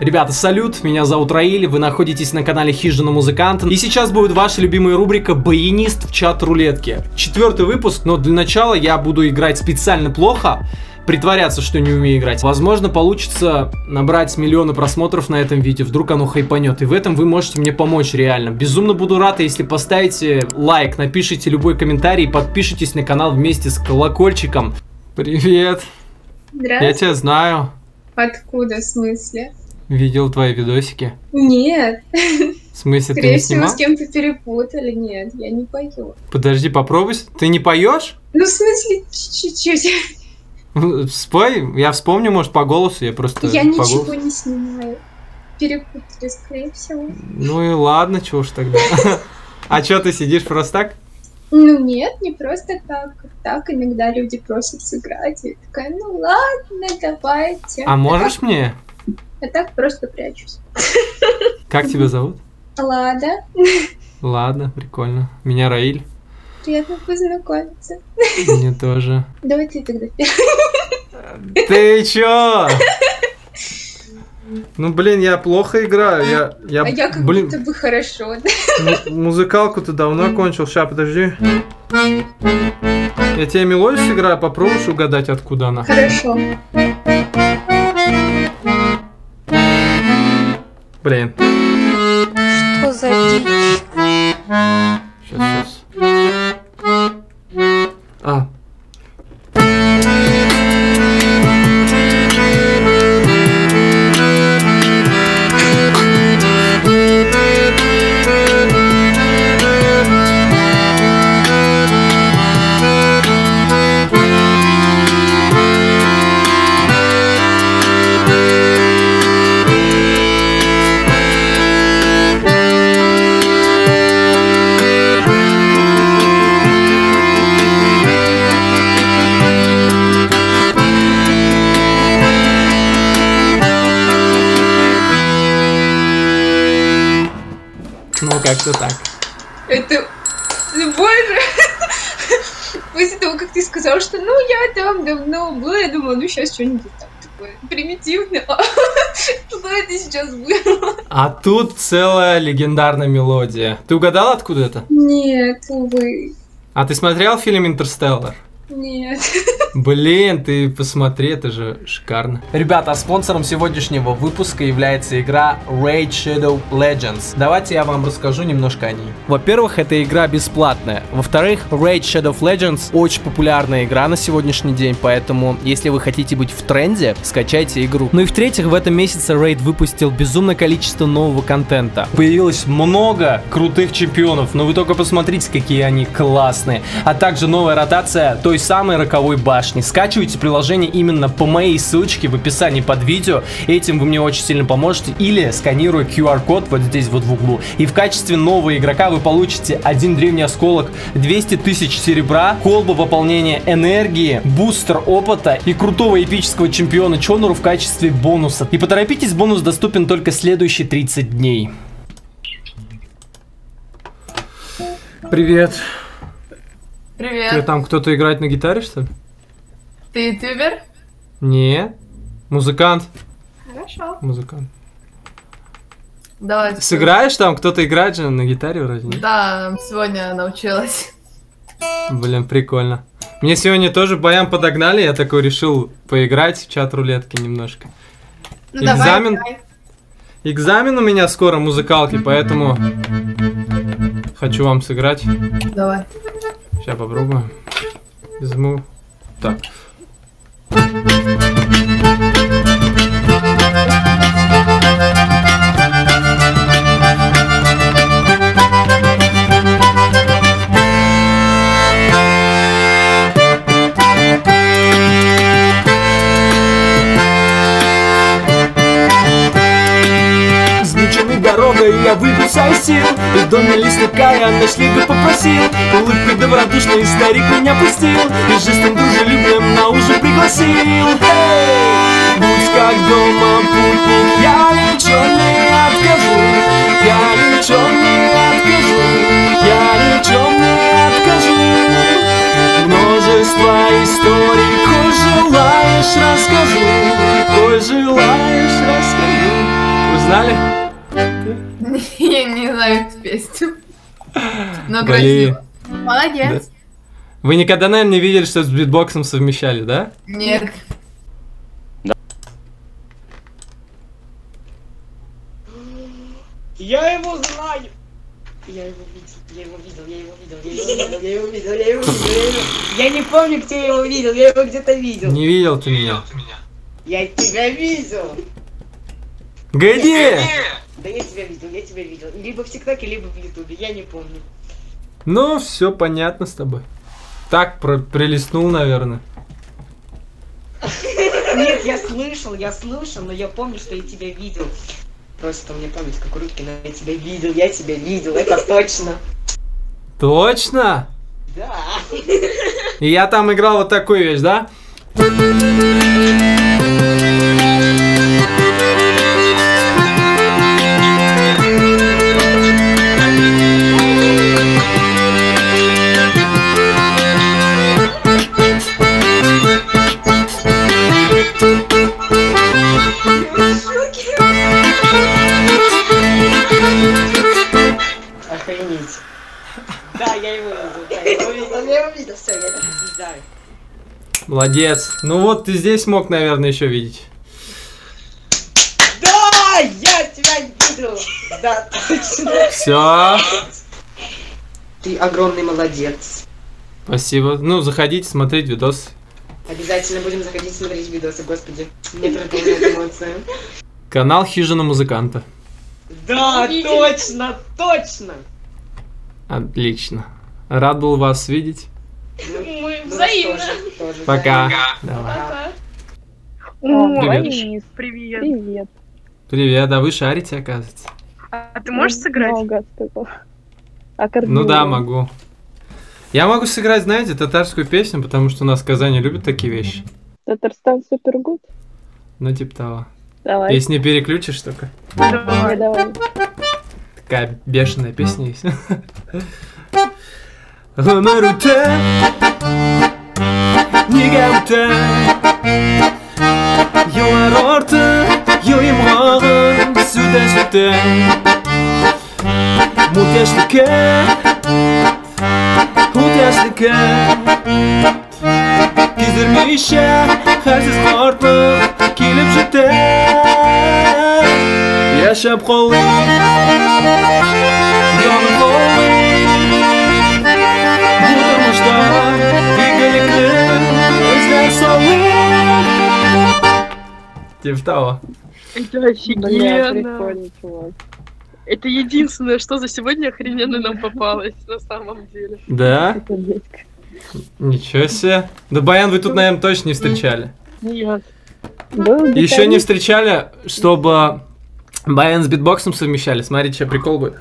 Ребята, салют, меня зовут Раиль, вы находитесь на канале Хижина Музыкант, и сейчас будет ваша любимая рубрика «Баянист в чат рулетки». Четвертый выпуск, но для начала я буду играть специально плохо, притворяться, что не умею играть. Возможно, получится набрать миллионы просмотров на этом видео, вдруг оно хайпанет, и в этом вы можете мне помочь реально. Безумно буду рад, если поставите лайк, напишите любой комментарий, подпишитесь на канал вместе с колокольчиком. Привет, я тебя знаю. Откуда, в смысле? Видел твои видосики. Нет. В смысле, ты Скорее не всего, снимал? с кем-то перепутали. Нет, я не пою. Подожди, попробуй. Ты не поешь? Ну, в смысле, чуть-чуть. Спой, я вспомню, может, по голосу, я просто Я ничего голосу. не снимаю. Перепутали, скорее всего. Ну и ладно, чего ж тогда. А чё ты сидишь просто так? Ну, нет, не просто так. Так иногда люди просят сыграть. И я такая, ну ладно, давайте. А можешь мне? А так просто прячусь. Как тебя зовут? Лада, Ладно, прикольно. Меня Раиль. приятно познакомиться. Мне тоже. Давай ты тогда. Ты чё? Ну, блин, я плохо играю. Я, я, А я как блин, будто бы хорошо. му- музыкалку-то давно кончил. Ща, подожди. Я тебе мелодию сыграю, попробуешь угадать, откуда она. Хорошо. Блин. Что за Это... Боже! После того, как ты сказал, что ну я там давно была, я думала, ну сейчас что-нибудь там такое примитивное. Что это сейчас было? А тут целая легендарная мелодия. Ты угадал, откуда это? Нет, увы. А ты смотрел фильм «Интерстеллар»? Нет. Блин, ты посмотри, это же шикарно. Ребята, а спонсором сегодняшнего выпуска является игра Raid Shadow Legends. Давайте я вам расскажу немножко о ней. Во-первых, эта игра бесплатная. Во-вторых, Raid Shadow Legends очень популярная игра на сегодняшний день, поэтому если вы хотите быть в тренде, скачайте игру. Ну и в-третьих, в этом месяце Raid выпустил безумное количество нового контента. Появилось много крутых чемпионов, но вы только посмотрите, какие они классные. А также новая ротация той самой роковой башни. Скачивайте приложение именно по моей ссылочке в описании под видео. Этим вы мне очень сильно поможете. Или сканируя QR-код вот здесь вот в углу. И в качестве нового игрока вы получите один древний осколок, 200 тысяч серебра, колбу пополнения энергии, бустер опыта и крутого эпического чемпиона Чонору в качестве бонуса. И поторопитесь, бонус доступен только следующие 30 дней. Привет. Ты Привет. там кто-то играет на гитаре, что ли? Ты ютубер? Не. Музыкант. Хорошо. Музыкант. Давай. Сыграешь там? Кто-то играет же на гитаре вроде, нет? Да, сегодня научилась. Блин, прикольно. Мне сегодня тоже баян подогнали, я такой решил поиграть в чат рулетки немножко. Ну, Экзамен? давай, Экзамен у меня скоро музыкалки, поэтому хочу вам сыграть. давай. Сейчас попробую. Возьму. Так. Дорогой я выбился из сил И в доме лесника я ночлега попросил Улыбкой добродушной старик меня пустил. И жестом дружелюбным на ужин пригласил. Эй, Будь как дома путник, я ни в чем не откажу. Я ни в чем не откажу. Я ни в чем не откажу. Множество историй, коль желаешь, расскажу. Коль желаешь, расскажу. Знали? Я не знаю эту песню. Но красиво. Молодец. Вы никогда, наверное, не видели, что с битбоксом совмещали, да? Нет. Я его знаю! Я его видел, я его видел, я его видел, я его видел, я его видел, я его видел, я его видел. Я не помню, где я его видел, я его где-то видел. Не видел ты меня. Я тебя видел! Где? Да я тебя видел, я тебя видел. Либо в ТикТоке, либо в Ютубе, я не помню. Ну, все понятно с тобой. Так, про прилистнул, наверное. Нет, я слышал, я слышал, но я помню, что я тебя видел. Просто у меня память как но я тебя видел, я тебя видел, это точно. Точно? Да. И я там играл вот такую вещь, да? Молодец. Ну вот ты здесь мог, наверное, еще видеть. Да, я тебя видел. Да, точно. Все. Ты огромный молодец. Спасибо. Ну, заходите, смотреть видос. Обязательно будем заходить смотреть видосы, господи. Мне переполняют эмоции. Канал Хижина музыканта. Да, точно, точно. Отлично. Рад был вас видеть. Мы взаимно. тоже, тоже Пока. Давай. Пока. О, Привет. Денис, привет. Привет. Привет, а вы шарите, оказывается? А ты можешь сыграть? Много. Аккордеон. Ну да, могу. Я могу сыграть, знаете, татарскую песню, потому что у нас в Казани любят такие вещи. Татарстан супергуд. Ну, типа того. Давай. Песни переключишь только. Давай, давай. Такая бешеная песня есть. 허무를 때 네가 올때 영화로 올때 요임화은 수다실 келіп жетті яшап қолы Типа того. Это офигенно. Это единственное, что за сегодня охрененно нам попалось на самом деле. Да? Ничего себе. Да, Баян, вы тут, наверное, точно не встречали. Нет. Был Еще не встречали, чтобы Баян с битбоксом совмещали. Смотрите, что прикол будет.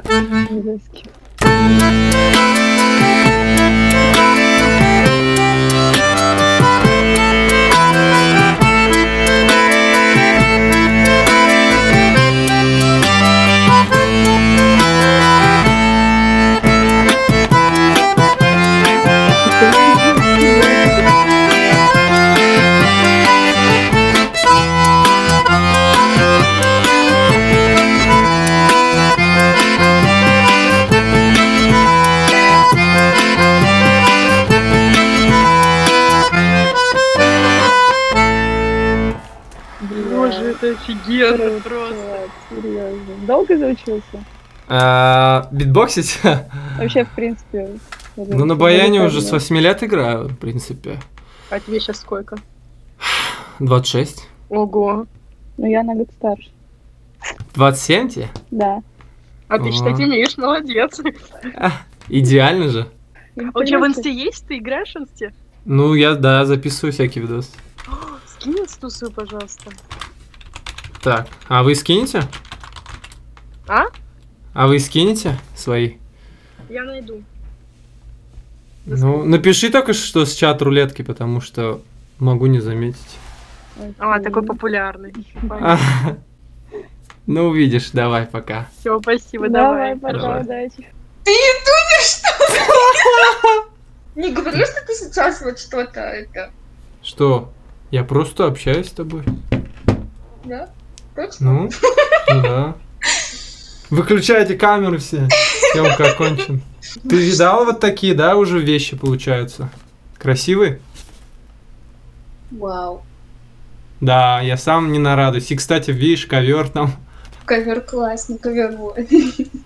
Офигенно Круто, просто. серьезно. Долго заучился? А, Битбоксить? Вообще, в принципе. Ну, на Баяне уже с 8 лет играю, в принципе. А тебе сейчас сколько? 26. Ого. Ну, я на год старше. 27 тебе? Да. А ты читать умеешь, молодец. Идеально же. А у тебя в инсте есть? Ты играешь в инсте? Ну, я, да, записываю всякие видосы. Скинь инсту свою, пожалуйста. Так, а вы скинете? А? А вы скинете свои? Я найду. Ну, напиши только что с чат рулетки, потому что могу не заметить. А, такой популярный. А, Ну, увидишь, давай, пока. Все, спасибо, Давай, давай. пока, удачи. Не говори, что ты сейчас вот что-то это, Что? Я просто общаюсь с тобой. да? Точно? Ну, ну да. Выключайте камеры все. Съемка окончена. Ты видал вот такие, да, уже вещи получаются? Красивые? Вау. Да, я сам не нарадуюсь. И, кстати, видишь, ковер там. Ковер классный, ковер вот.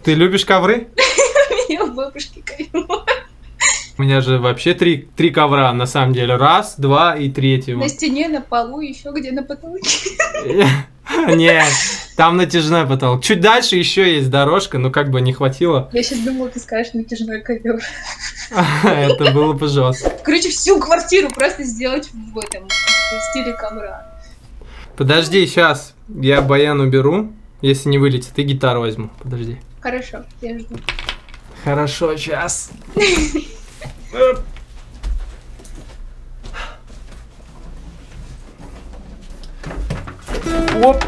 Ты любишь ковры? У меня у бабушки ковер. У меня же вообще три, три ковра, на самом деле. Раз, два и третий. На стене, на полу, еще где на потолке. Нет, там натяжной потолок. Чуть дальше еще есть дорожка, но как бы не хватило. Я сейчас думала, ты скажешь натяжной ковер. Это было бы жестко. Короче, всю квартиру просто сделать в этом в стиле ковра. Подожди, сейчас я баян уберу. Если не вылетит, и гитару возьму. Подожди. Хорошо, я жду. Хорошо, сейчас. Оп.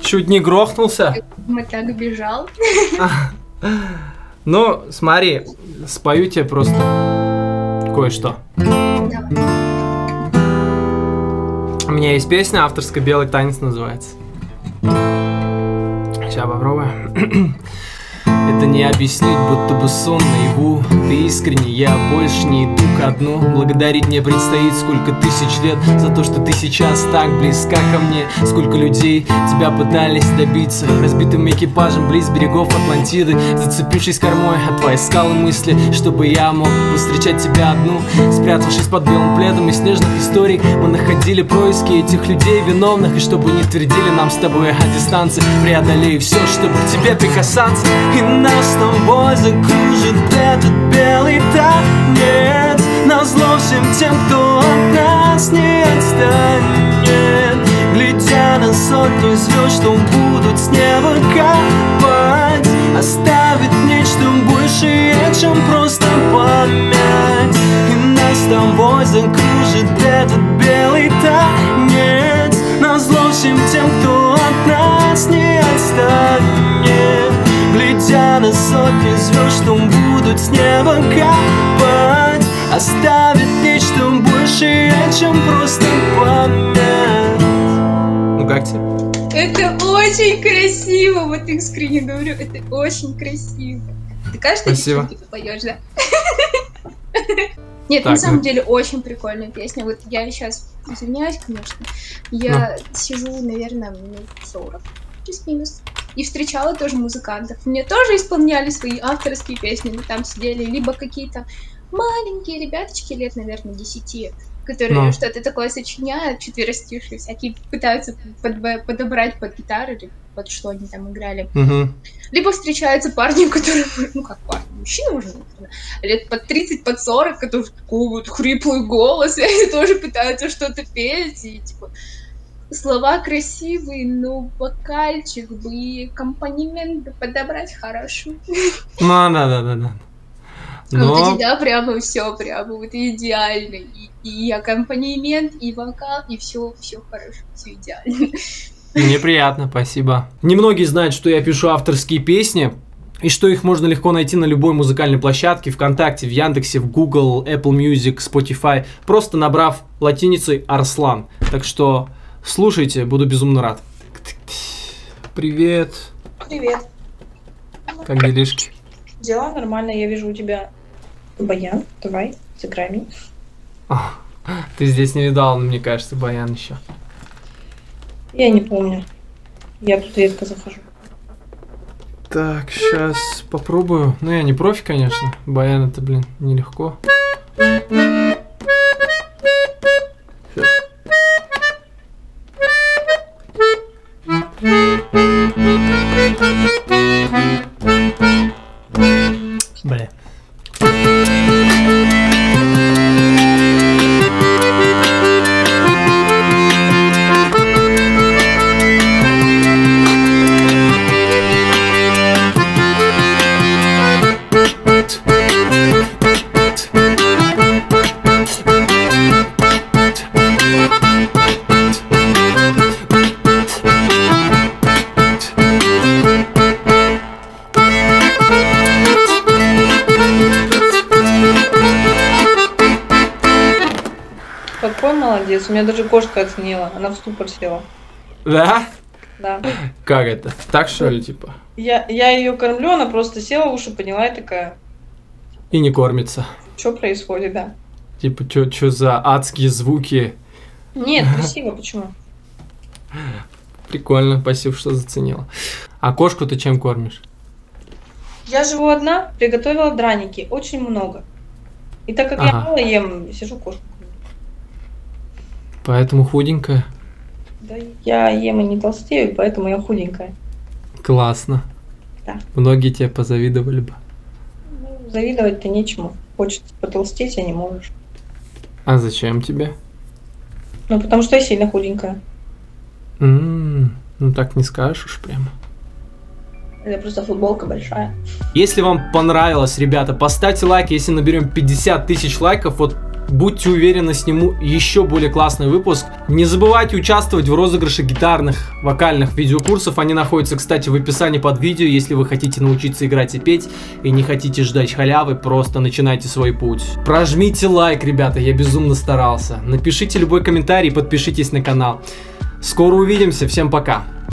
Чуть не грохнулся. Мы так бежал. Ну, смотри, спою тебе просто кое-что. У меня есть песня авторская «Белый танец» называется. Сейчас попробуем. Это не объяснить, будто бы сон наяву. Ты искренне, я больше не иду ко дну. Благодарить мне предстоит сколько тысяч лет За то, что ты сейчас так близка ко мне. Сколько людей тебя пытались добиться Разбитым экипажем близ берегов Атлантиды. Зацепившись кормой от твоей скалы мысли Чтобы я мог повстречать тебя одну. Спрятавшись под белым пледом из снежных историй Мы находили происки этих людей виновных. И чтобы не твердили нам с тобой о дистанции Преодолею все, чтобы к тебе прикасаться. И нас с тобой закружит этот белый танец. Назло всем тем, кто от нас не отстанет. Глядя на сотни звезд, что будут с неба капать Оставит нечто большее, чем просто память. И нас с тобой закружит этот белый танец. Назло всем тем, кто от нас не отстанет Глядя на сотни звезд, что будут с неба капать Оставит нечто большее, чем просто память Ну как тебе? Это очень красиво, вот искренне говорю, это очень красиво. Ты каждый Спасибо. ты поешь, да? Нет, Так, на самом ну- деле очень прикольная песня. Вот я сейчас извиняюсь, конечно. Я Ну. сижу, наверное, минут 40, плюс-минус. И встречала тоже музыкантов. Мне тоже исполняли свои авторские песни. Мы там сидели, либо какие-то маленькие ребяточки лет, наверное, 10, которые Ну. что-то такое сочиняют, четверостишие всякие, пытаются подб- подобрать под гитару или под что они там играли. Мгм. Либо встречаются парни, которые, ну как парни, мужчины уже, наверное, лет под 30, под 40, которые такой вот хриплый голос, и они тоже пытаются что-то петь, и типа слова красивые, но вокальчик бы и аккомпанемент подобрать хорошо. Ну, да, да, да, да. А вот Но эти, да, прямо все, прямо вот идеально. И, и аккомпанемент, и вокал, и все, все хорошо, все идеально. мне приятно, спасибо. Немногие знают, что я пишу авторские песни, и что их можно легко найти на любой музыкальной площадке, ВКонтакте, в Яндексе, в Google, Apple Music, Spotify, просто набрав латиницей Арслан. Так что слушайте, буду безумно рад. Привет, Привет. как делишки? Дела нормально, я вижу у тебя баян. Давай, сыграй мне. А, Ты здесь не видал, мне кажется, Баян еще. Я не помню. Я тут редко захожу. Так, сейчас попробую. Ну, я не профи, конечно. Баян это, блин, нелегко. Молодец. У меня даже кошка оценила. Она в ступор села. Да? Да. Как это? Так что ли, типа? Я, я ее кормлю, она просто села, уши подняла и такая, И не кормится. что происходит, да. Типа, что за адские звуки? Нет, красиво, почему? Прикольно, спасибо, что заценила. А кошку ты чем кормишь? Я живу одна, приготовила драники, очень много. И так как я Ага. мало ем, сижу кошку. Поэтому худенькая. Да, я ем и не толстею, поэтому я худенькая. Классно. Да. Многие тебе позавидовали бы. Ну, завидовать-то нечему. Хочется потолстеть, а не можешь. А зачем тебе? Ну, потому что я сильно худенькая. М, ну так не скажешь уж прямо. Это просто футболка большая. Если вам понравилось, ребята, поставьте лайк. Если наберем 50 тысяч лайков, вот будьте уверены, сниму еще более классный выпуск. Не забывайте участвовать в розыгрыше гитарных, вокальных видеокурсов. Они находятся, кстати, в описании под видео. Если вы хотите научиться играть и петь, и не хотите ждать халявы, просто начинайте свой путь. Прожмите лайк, ребята, я безумно старался. Напишите любой комментарий, подпишитесь на канал. Скоро увидимся, всем пока.